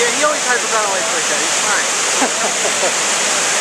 Yeah, he always hyperventilates like that. He's fine.